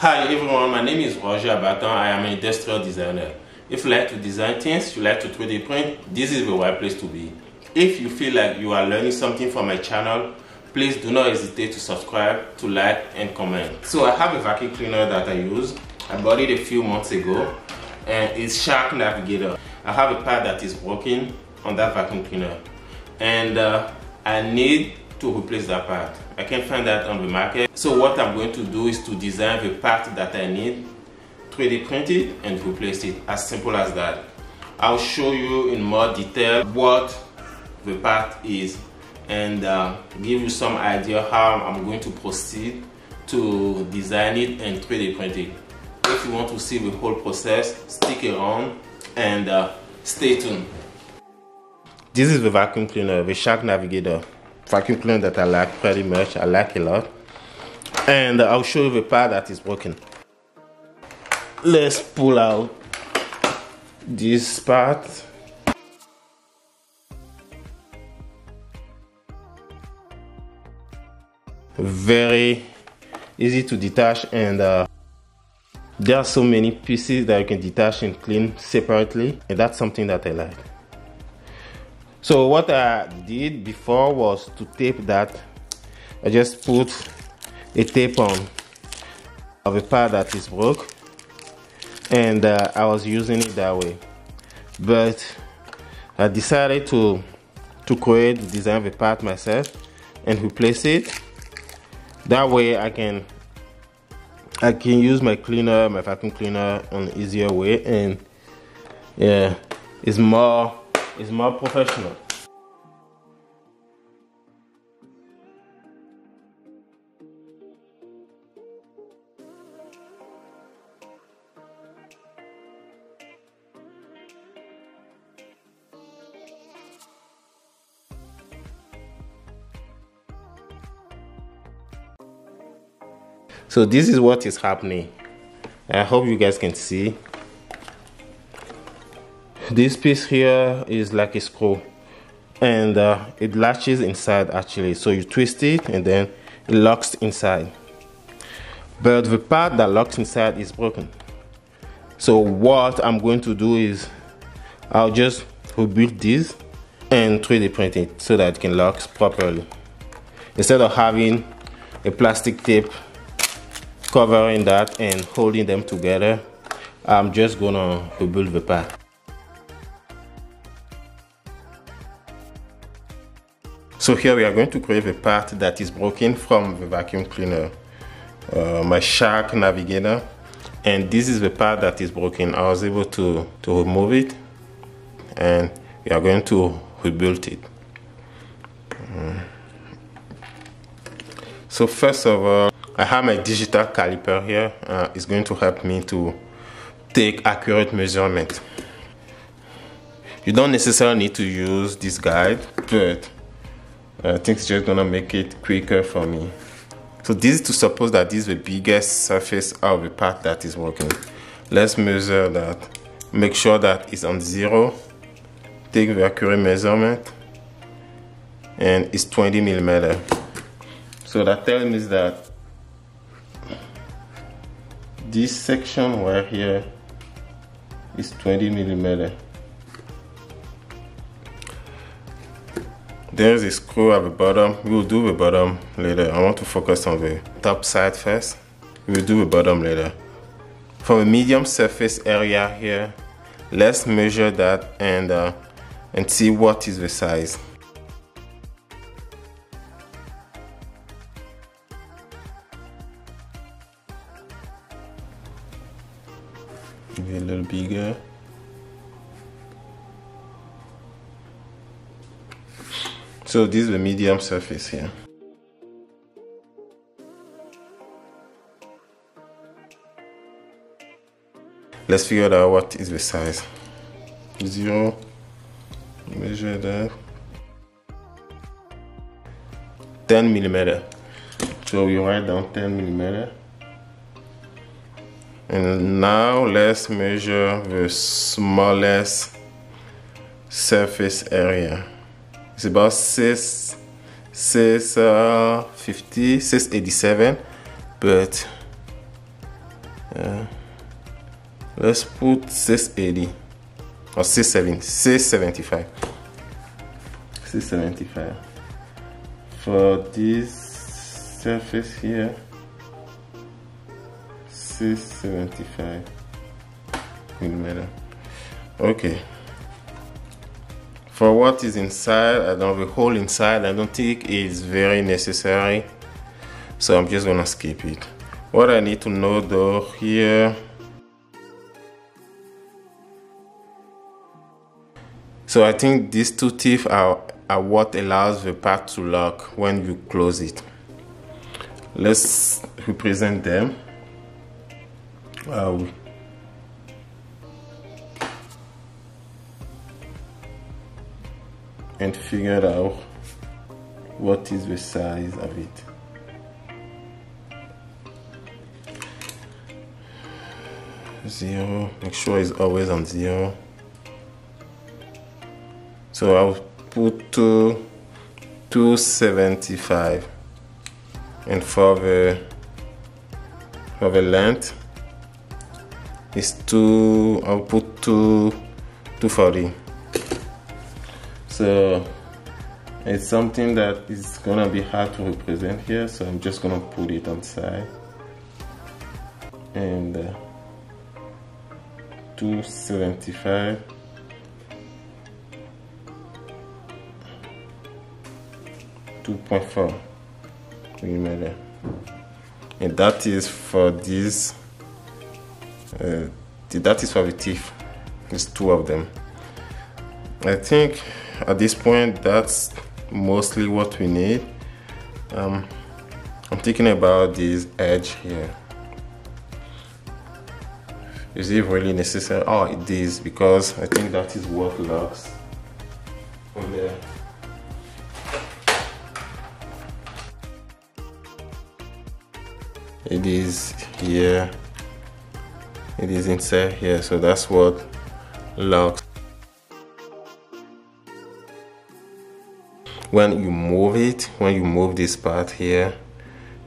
Hi everyone, my name is Roger Abakan. I am an industrial designer. If you like to design things, you like to 3D print, this is the right place to be. If you feel like you are learning something from my channel, please do not hesitate to subscribe, to like and comment. So I have a vacuum cleaner that I use. I bought it a few months ago and it's Shark Navigator. I have a part that is broken on that vacuum cleaner and uh, I need to replace that part. I can't find that on the market. So what I'm going to do is to design the part that I need, 3D print it and replace it. As simple as that. I'll show you in more detail what the part is and uh, give you some idea how I'm going to proceed to design it and 3D print it. If you want to see the whole process, stick around and uh, stay tuned. This is the vacuum cleaner, the Shark Navigator vacuum cleaner that I like pretty much. I like a lot. And I'll show you the part that is broken. Let's pull out this part. Very easy to detach and uh, there are so many pieces that you can detach and clean separately and that's something that I like. So what I did before was to tape that. I just put a tape on of a part that is broke and uh, I was using it that way. But I decided to to create the design of a part myself and replace it. That way I can I can use my cleaner, my vacuum cleaner on an easier way and yeah, it's more is more professional. So this is what is happening. I hope you guys can see this piece here is like a screw and uh, it latches inside actually. So you twist it and then it locks inside. But the part that locks inside is broken. So what I'm going to do is I'll just rebuild this and 3D print it so that it can lock properly. Instead of having a plastic tape covering that and holding them together I'm just gonna rebuild the part So here we are going to create a part that is broken from the vacuum cleaner, uh, my Shark Navigator. And this is the part that is broken. I was able to, to remove it and we are going to rebuild it. Mm. So first of all, I have my digital caliper here. Uh, it's going to help me to take accurate measurement. You don't necessarily need to use this guide, but Uh, I think it's just gonna make it quicker for me. So this is to suppose that this is the biggest surface of the part that is working. Let's measure that. Make sure that it's on zero. Take the accurate measurement. And it's 20 millimeter. So that tells me that this section right here is 20 millimeter. There's a screw at the bottom. We'll do the bottom later. I want to focus on the top side first. We'll do the bottom later. For a medium surface area here let's measure that and uh, and see what is the size So this is the medium surface here. Let's figure out what is the size. Zero, measure that. 10 millimeter. So we write down 10 millimeter. And now let's measure the smallest surface area. It's about 6, 6, uh, 50, 687, but uh, let's put 680 or 670 675 675 for this surface here 675 millimeter okay for what is inside I don't have a hole inside I don't think it's very necessary. So I'm just gonna skip it. What I need to know though here so I think these two teeth are, are what allows the part to lock when you close it. Let's represent them. Wow and figure out what is the size of it. Zero. Make sure it's always on zero. So I'll put two 275 and for the for the length is two I'll put two 240 so it's something that is gonna be hard to represent here so I'm just gonna put it on side. And uh, 275 2.4 millimeter and that is for this uh, that is for the teeth it's two of them. I think at this point that's mostly what we need. Um, I'm thinking about this edge here. Is it really necessary? Oh it is because I think that is what locks from there it is here. It is inside here so that's what locks when you move it when you move this part here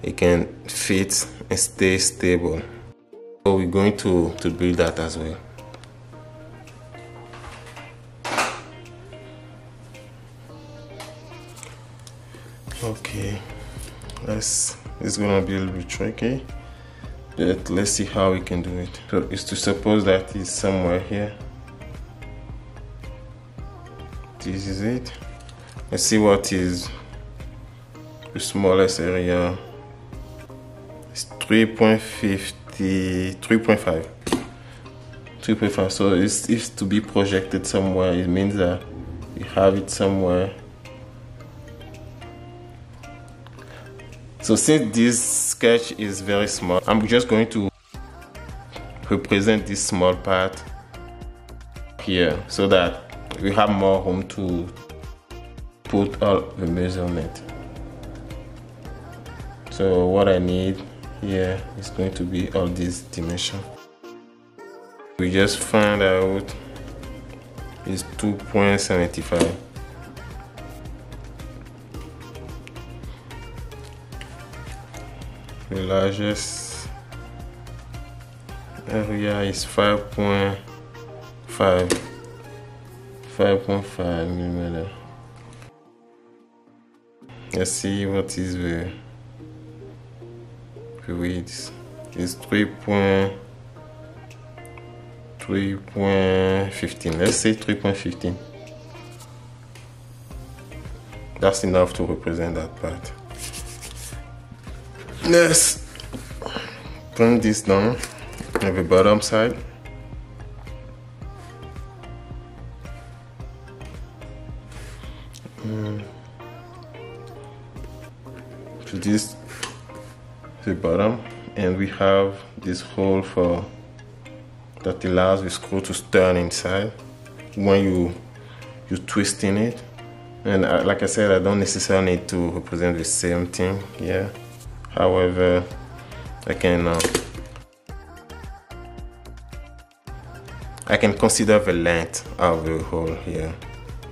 it can fit and stay stable. So we're going to to build that as well. Okay. Let's it's gonna be a little bit tricky but let's see how we can do it. So it's to suppose that it's somewhere here. This is it let's see what is the smallest area. It's 3.50 3.5 3.5 so it's, it's to be projected somewhere. It means that you have it somewhere. So since this sketch is very small, I'm just going to represent this small part here so that we have more room to put all the measurement. So what I need here is going to be all these dimensions. We just find out is 2.75 the largest area is 5.5 5.5 millimeter let's see what is the the width is 3. 3.15 let's say 3.15 that's enough to represent that part Let's bring this down at the bottom side. The bottom and we have this hole for that allows the screw to turn inside when you you twisting it. And uh, like I said I don't necessarily need to represent the same thing here. However I can uh, I can consider the length of the hole here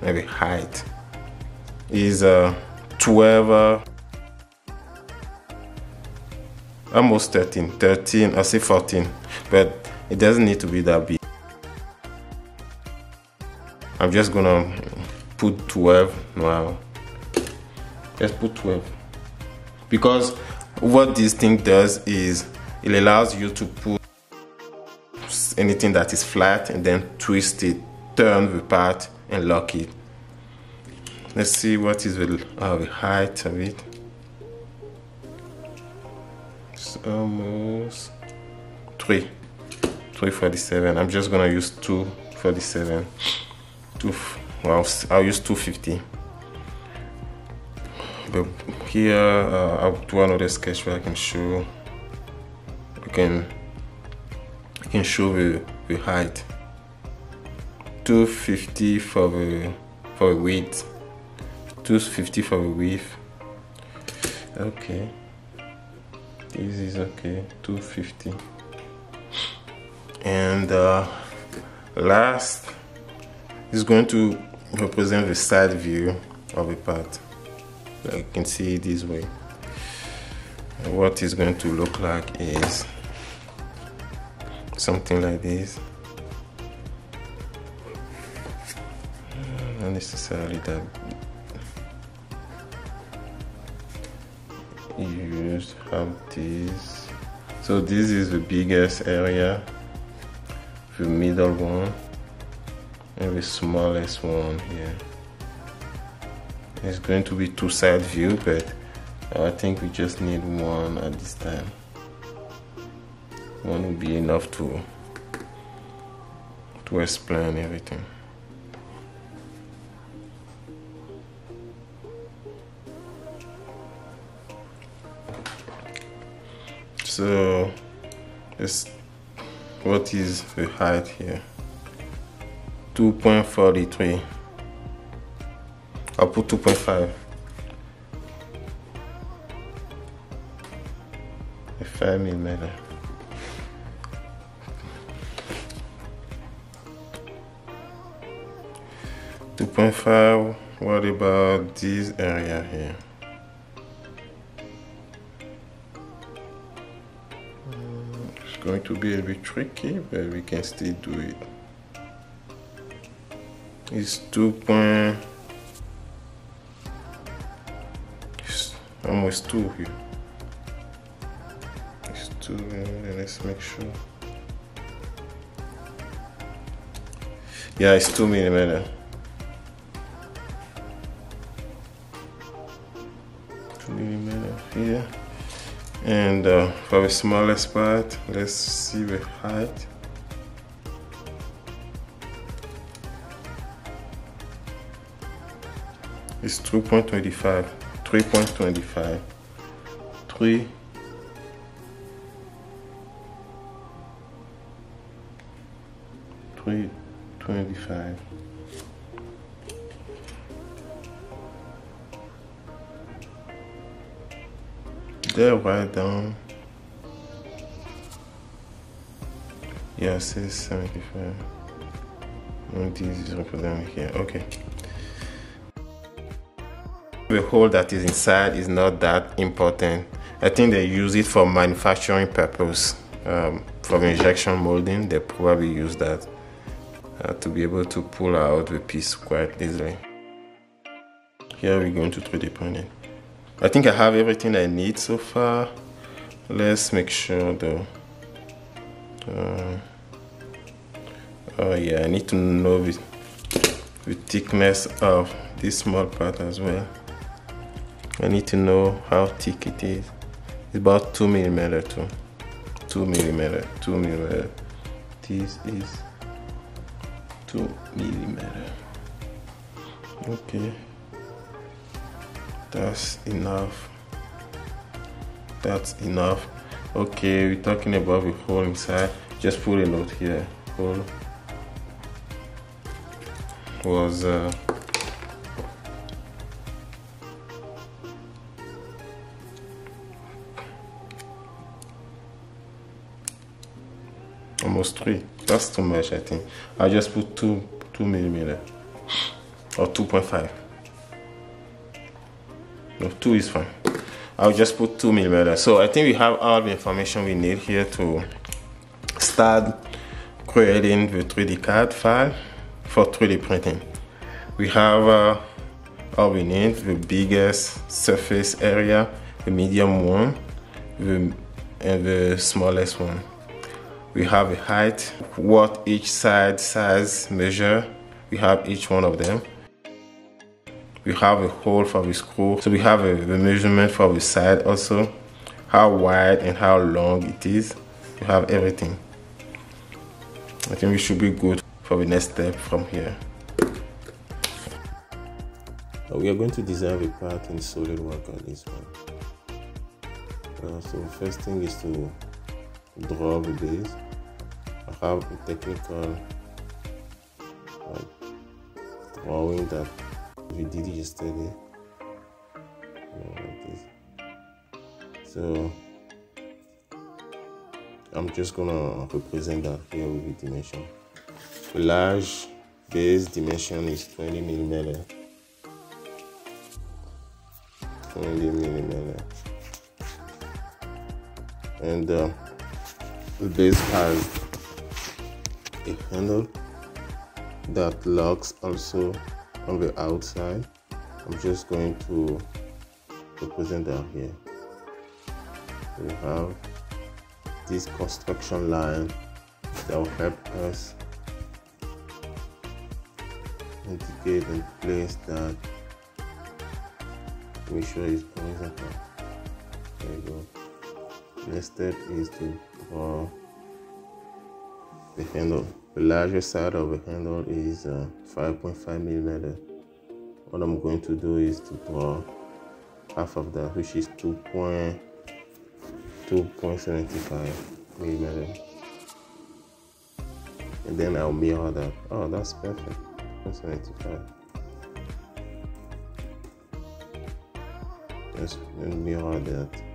maybe height. Is uh, 12 almost 13 13 I say 14 but it doesn't need to be that big. I'm just gonna put 12 now. Let's put 12 because what this thing does is it allows you to put anything that is flat and then twist it turn the part and lock it. Let's see what is the, uh, the height of it almost 3 347 I'm just gonna use 247 two well I'll use 250 but here uh, I'll do another sketch where I can show I can I can show the, the height. 250 for the for the width. 250 for the width. Okay this is okay. 250 and uh, last is going to represent the side view of a part. Like you can see it this way. What is going to look like is something like this. Not necessarily that just have this. So this is the biggest area the middle one and the smallest one here. It's going to be two side view but I think we just need one at this time. One will be enough to to explain everything so this what is the height here 2.43 I'll put 2.5 a 5 millimeter Two point five. What about this area here? Going to be a bit tricky, but we can still do it. It's two point. It's almost two here. It's two. and Let's make sure. Yeah, it's two millimeter. and uh, for the smallest part let's see the height. It's 2.25 3.25 3 325 that right down. Yeah, says 75. No, this is represented here. Okay. The hole that is inside is not that important. I think they use it for manufacturing purpose. Um, from injection molding, they probably use that uh, to be able to pull out the piece quite easily. Here we're going to 3D print it. I think I have everything I need so far. Let's make sure though. Uh, oh yeah, I need to know the, the thickness of this small part as well. I need to know how thick it is. It's about two millimeter too. Two millimeter, two millimeter. This is two millimeter. Okay that's enough. That's enough. Okay we're talking about the hole inside just put a note here. Hole was uh, almost three. That's too much i think. I just put two two millimeter or 2.5 no, two is fine I'll just put 2 millimeters. So I think we have all the information we need here to start creating the 3D CAD file for 3D printing. We have uh, all we need, the biggest surface area, the medium one, the, and the smallest one. We have a height, what each side size measure. We have each one of them. We have a hole for the screw. So we have a, the measurement for the side also, how wide and how long it is. We have everything. I think we should be good for the next step from here. we are going to design the part in SolidWorks on this one. Uh, so first thing is to draw the base. I have a technical uh, drawing that we did yesterday. So I'm just gonna represent that here with the dimension. The large base dimension is 20 millimeter. 20 millimeter. And uh, the base has a handle that locks also on the outside. I'm just going to represent down here. We have this construction line that will help us indicate and place that make sure it's horizontal. There you go. Next step is to uh, draw the handle. The larger side of the handle is uh, 5.5 millimeter. What I'm going to do is to draw half of that, which is 2.2.75 millimeter. And then I'll mirror that. Oh, that's perfect. 75. Let's mirror that.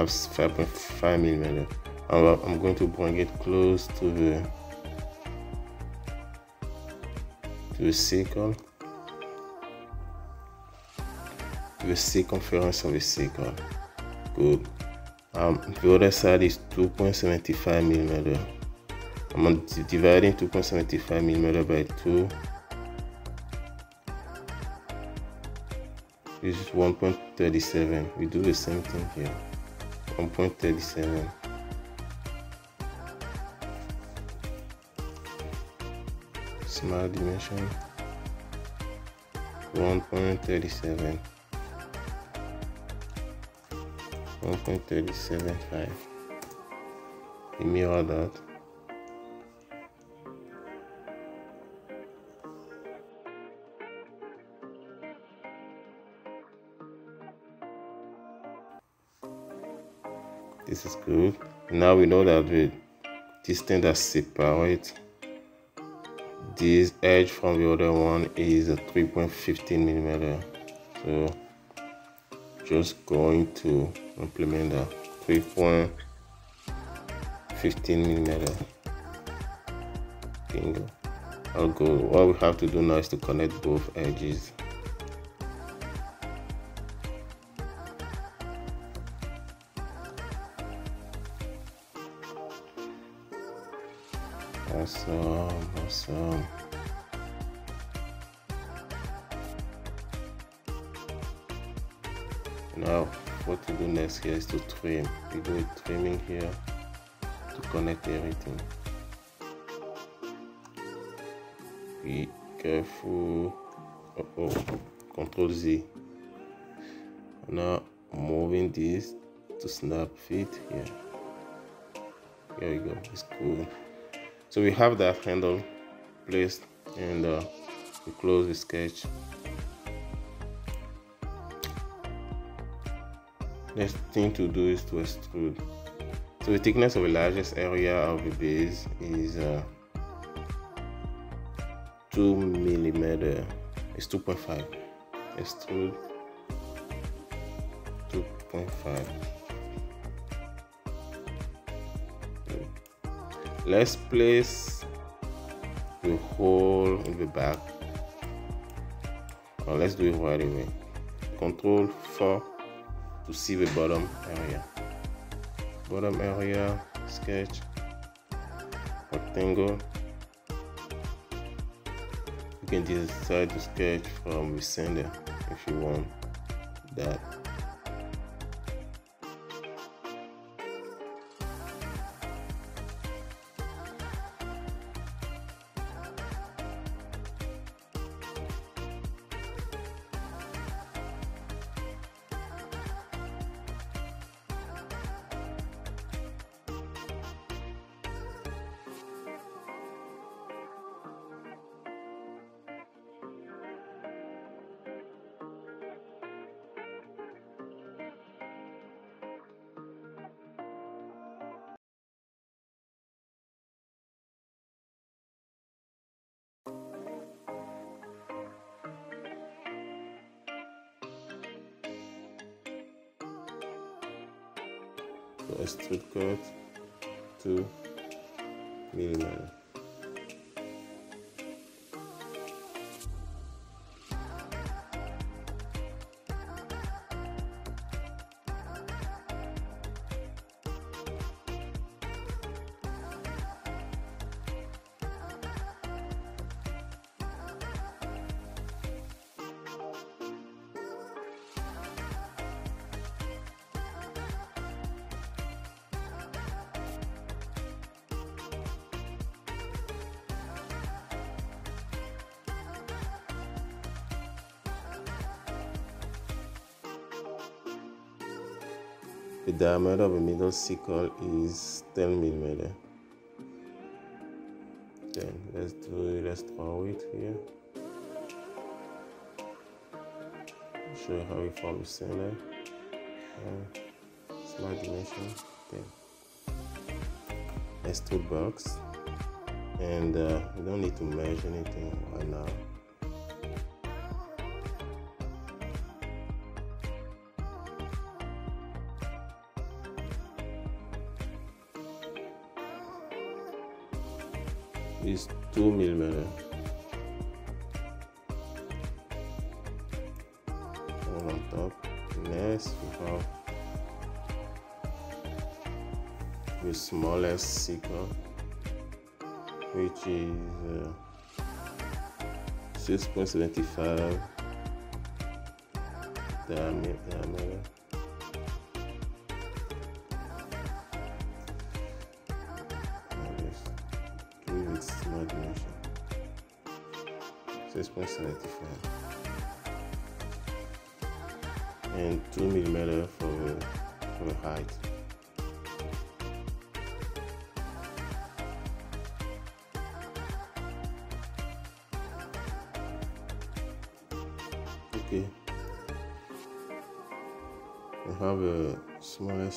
Have 5.5 millimeter. I'm going to bring it close to the to the circle, to the circumference of the circle. Good. Um, the other side is 2.75 millimeter. I'm dividing 2.75 millimeter by 2 This is 1.37. We do the same thing here. 1.37. Small dimension. 1.37. 1.375. We mirror that. This is good. Now we know that the distance that separate this edge from the other one is a 3.15 millimeter. So just going to implement that 3.15 millimeter bingo I'll go what we have to do now is to connect both edges Awesome, awesome. Now, what to do next here is to trim. We do a trimming here to connect everything. Be careful. Uh oh, Control Z. Now, moving this to snap fit here. Here we go. It's cool so we have that handle placed and uh, we close the sketch. Next thing to do is to extrude. So the thickness of the largest area of the base is uh, 2 millimeter it's 2.5 extrude 2.5 let's place the hole in the back. Let's do it right away. Control 4 to see the bottom area. Bottom area sketch rectangle. You can decide to sketch from the center if you want that The diameter of a middle sickle is 10 millimeter. Then let's do it, let's draw it here. Show you how we form the center. Uh, smart dimension. Then let's do box. And uh, we don't need to measure anything right now. Uh, 6.75 diameter. 6.75 and 2 millimeter for for the height.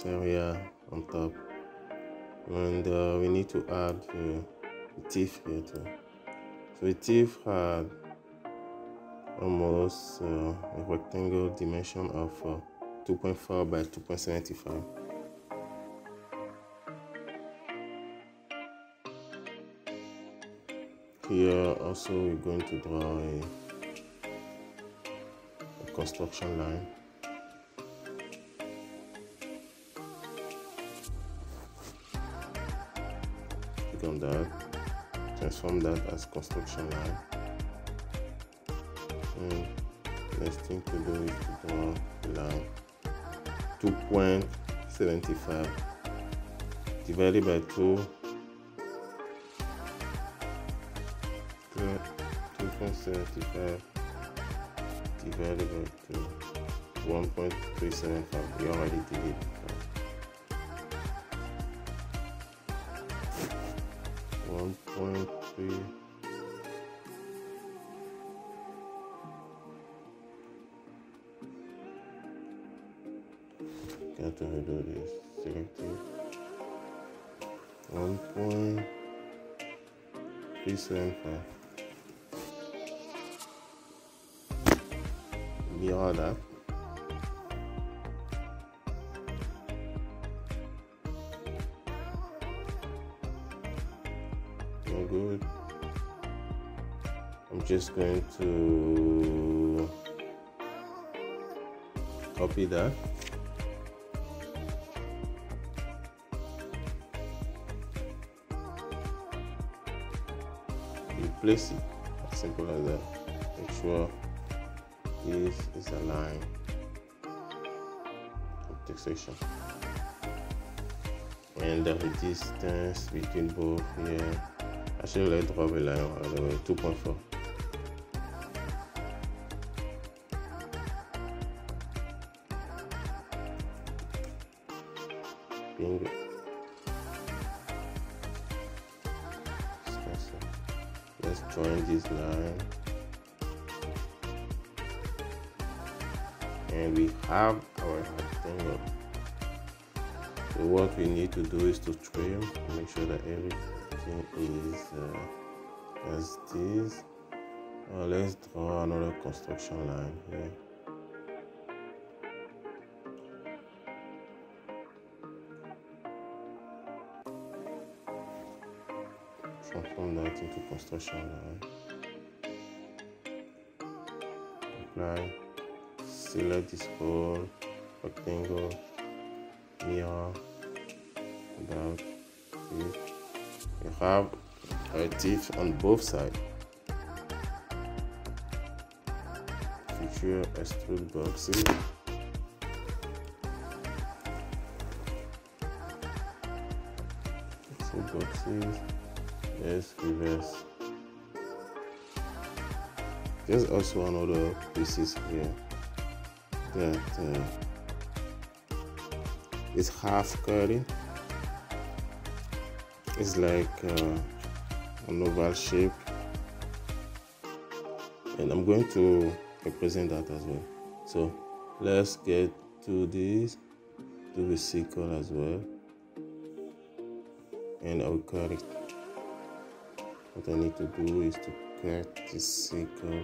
Area on top. And uh, we need to add the teeth here too. So the teeth had almost uh, a rectangle dimension of uh, 2.4 by 2.75 here also we're going to draw a, a construction line on that transform that as construction line. And next thing to do is to draw line 2.75 divided by 2 2.75 divided by 2 1.375 we already did it 1.3 got to do this selected 1.375 mirror that I'm just going to copy that. Place it. As simple as that. Make sure this is aligned with the section. And the distance between both here. Actually let's draw a line all the way 2.4 let's join this line. And we have our rectangle so what we need to do is to trim make sure that everything is uh, as this uh, let's draw another construction line here construction line apply select this whole rectangle mirror about you have a teeth on both sides. Feature extrude boxes extrude boxes reverse there's also another pieces here. That uh, is half cutting it's like uh, an oval shape. And I'm going to represent that as well. So let's get to this. To the circle as well. And I'll cut it what I need to do is to cut this circle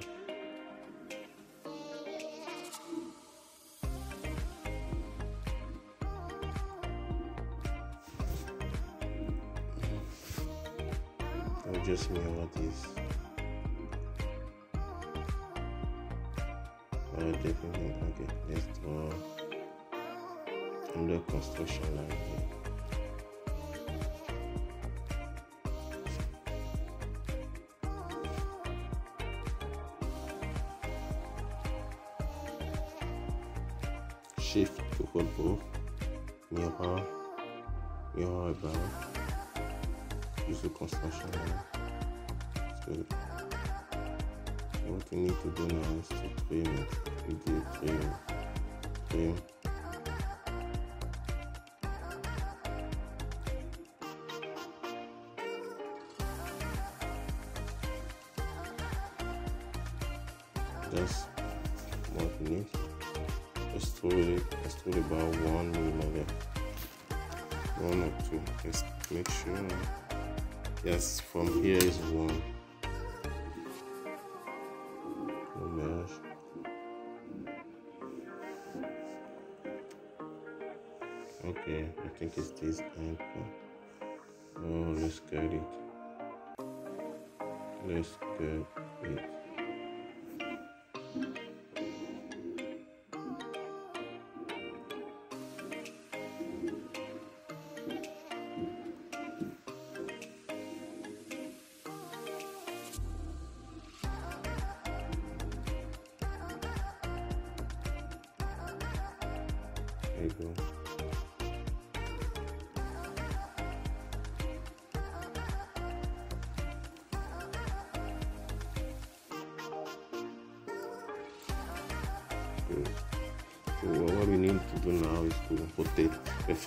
make sure. Yes from here is one. Mesh okay i think it's this end. Oh let's get it. Let's get it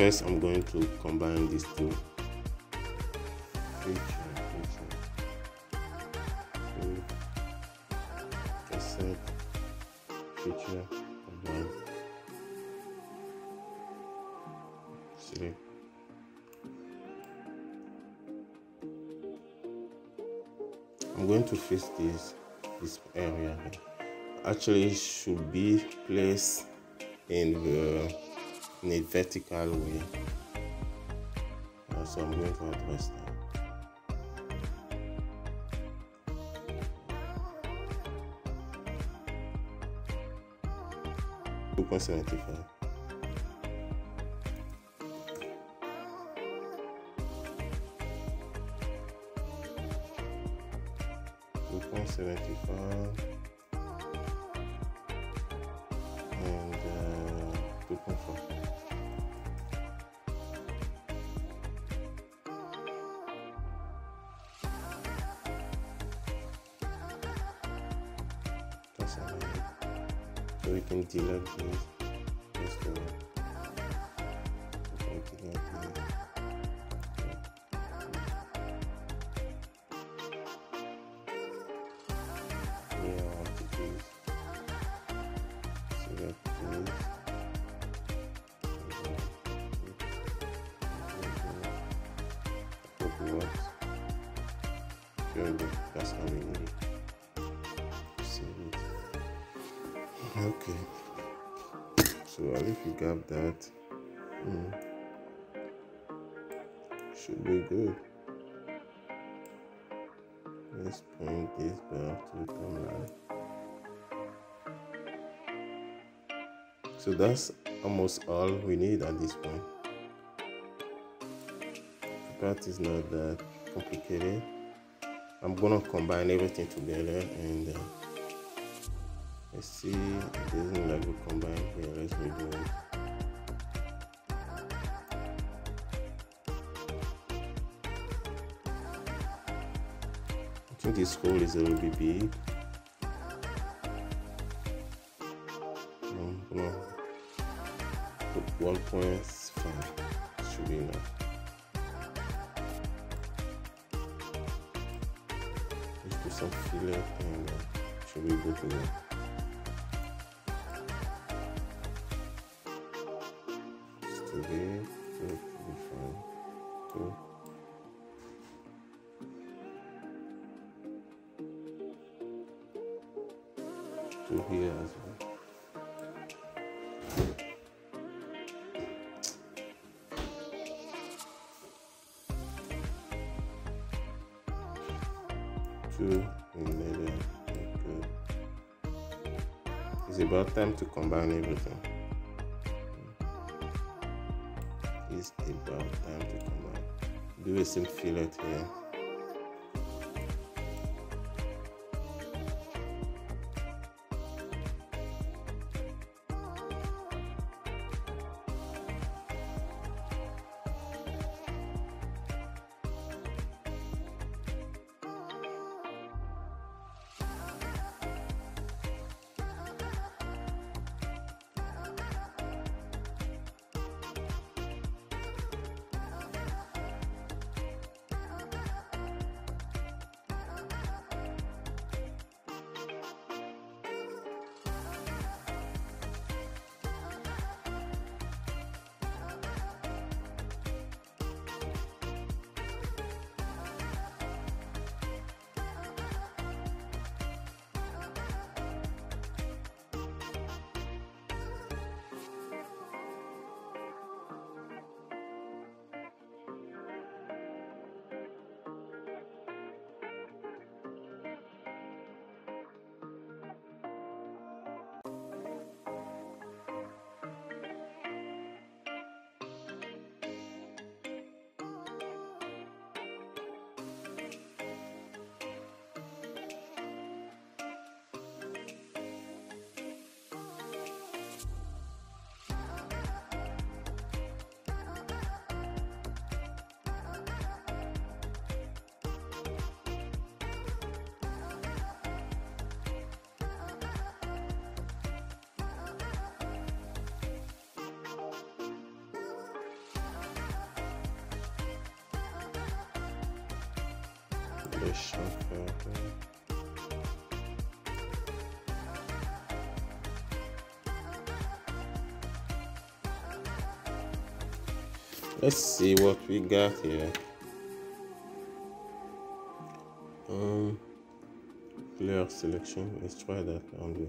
first, I'm going to combine these two. I'm going to fix this this area. Actually, it should be placed in the in a vertical way. So I'm going to address that. Two point seventy five. Should be good. Let's point this to the camera so that's almost all we need at this point. The part is not that complicated. I'm gonna combine everything together and uh, Let's see, it doesn't like we combine here. Let's redo it. Think this hole is a little bit big. I'm 1.5 should be enough. Just put some fillet and uh, should be good to. It's about time to combine everything. It's about time to combine. Do a same fillet here. The chamfer. Let's see what we got here. Um, player selection. Let's try that on the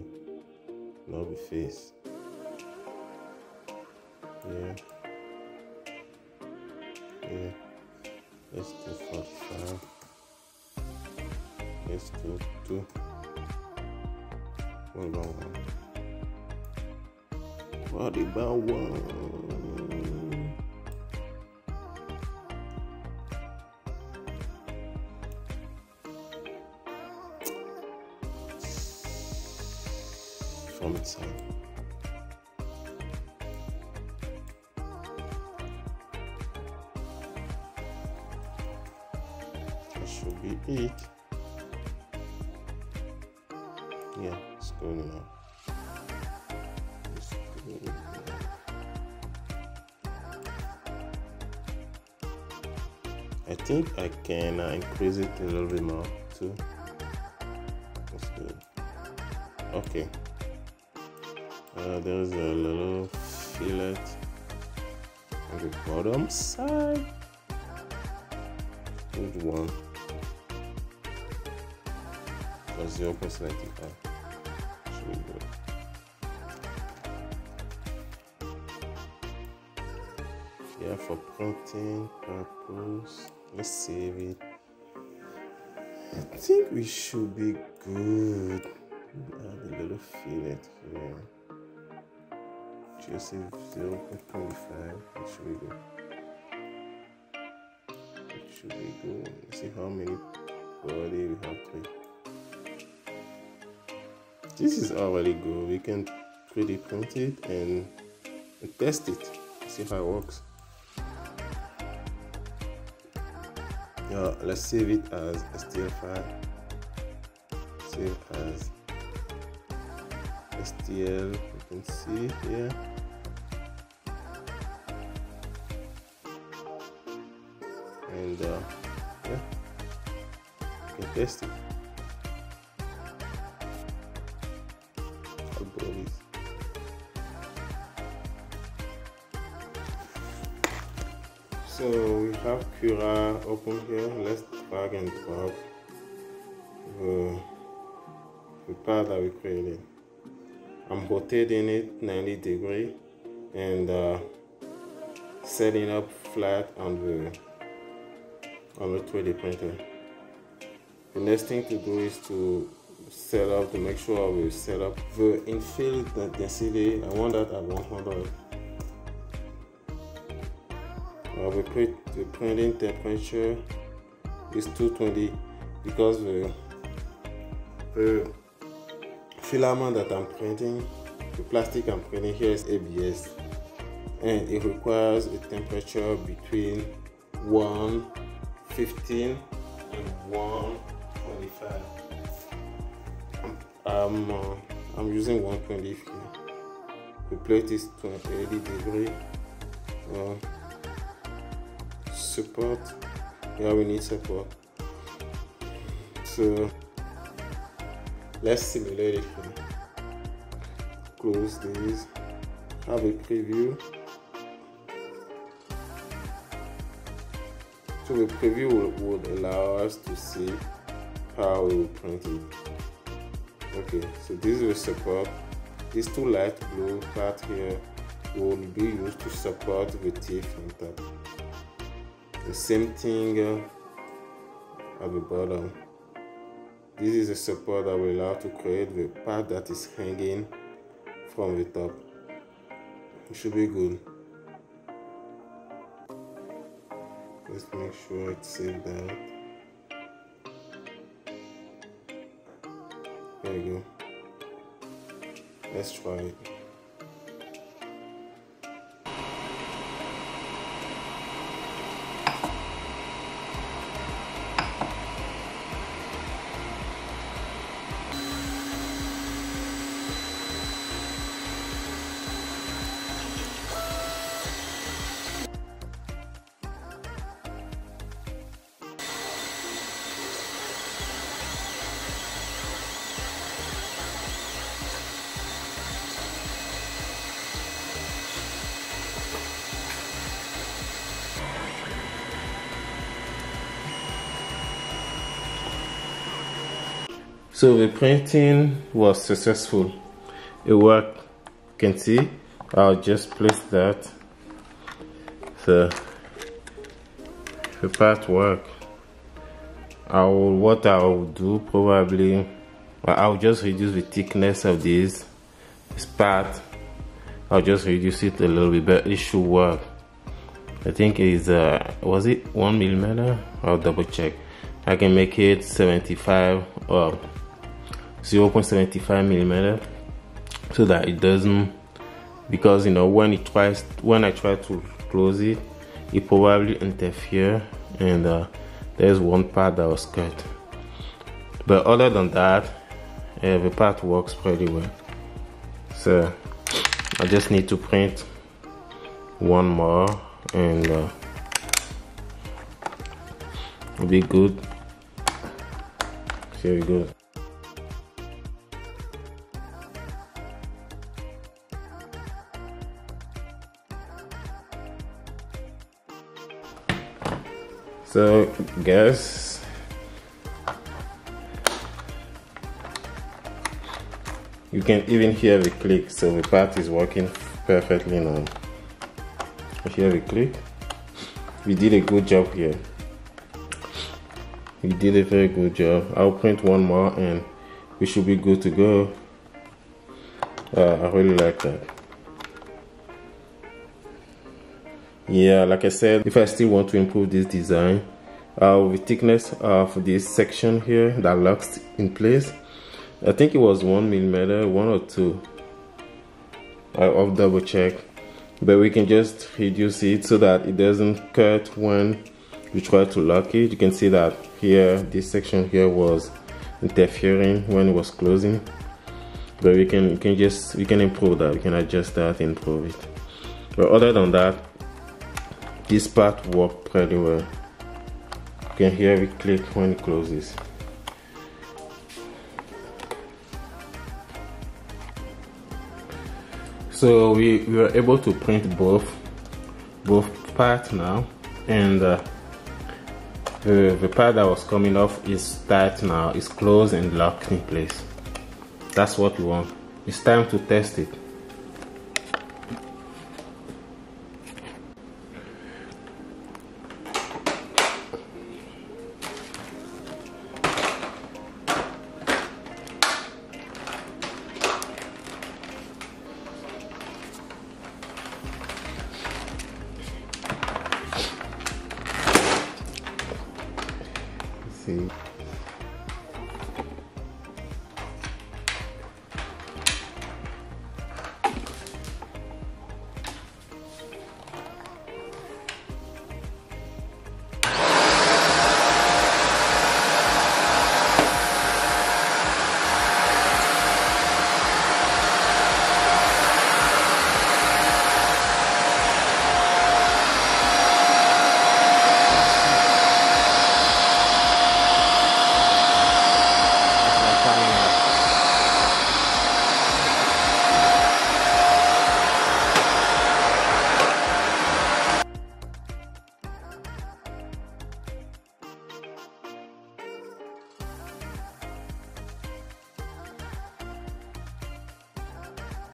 now the face. Yeah. From inside. That should be it. Yeah, it's good enough. I think I can uh, increase it a little bit more too. That's good. Okay. Uh, there's a little fillet on the bottom side. Good one. For 0.95. Should be good. Yeah, for printing purpose, let's save it. I think we should be good. Add a little fillet here. Just 0.25. It should be good. It should be good. Let's see how many body we have to. This is already good. We can 3D print it and, test it. See how it works. Yeah, let's save it as STL file. Save as STL. You can see here. Is So we have Cura open here. Let's drag and drop the, the part that we created. I'm rotating it 90 degree and uh, setting up flat on the on the 3D printer. The next thing to do is to set up to make sure we set up the infill density. I want that at 100. Uh, we put the printing temperature is 220 because the, the filament that I'm printing, the plastic I'm printing here is ABS and it requires a temperature between 115 and 125. I'm, uh, I'm using 120 here. The plate is 80 degree. Uh, support. Yeah we need support. So let's simulate it close this. Have a preview. So the preview would allow us to see how we print it okay so this will support. This two light blue part here will be used to support the teeth on top. The same thing uh, at the bottom. This is a support that will allow to create the part that is hanging from the top. It should be good. Let's make sure it's saved out there you So the printing was successful. It worked. You can see. I'll just place that. So the part work. I will what I will do probably I'll just reduce the thickness of this this part. I'll just reduce it a little bit but it should work I think it's uh was it one millimeter I'll double check I can make it 75 or 0.75 millimeter so that it doesn't because you know when it tries when I try to close it it probably interfere and uh, there's one part that was cut but other than that uh, the part works pretty well. So I just need to print one more and uh, it'll be good. Here we go so guys you can even hear the click so the part is working perfectly now. Hear the click? We did a good job here. We did a very good job. I'll print one more and we should be good to go. Uh, I really like that yeah like I said if I still want to improve this design uh, the thickness of this section here that locks in place I think it was one millimeter one or two. I'll double check. But we can just reduce it so that it doesn't cut when we try to lock it. You can see that here this section here was interfering when it was closing. But we can we can just we can improve that. We can adjust that improve it. But other than that this part worked pretty well. You can hear it click when it closes. So we, we were able to print both both parts now and uh, the, the part that was coming off is tight now. It's closed and locked in place. That's what we want. It's time to test it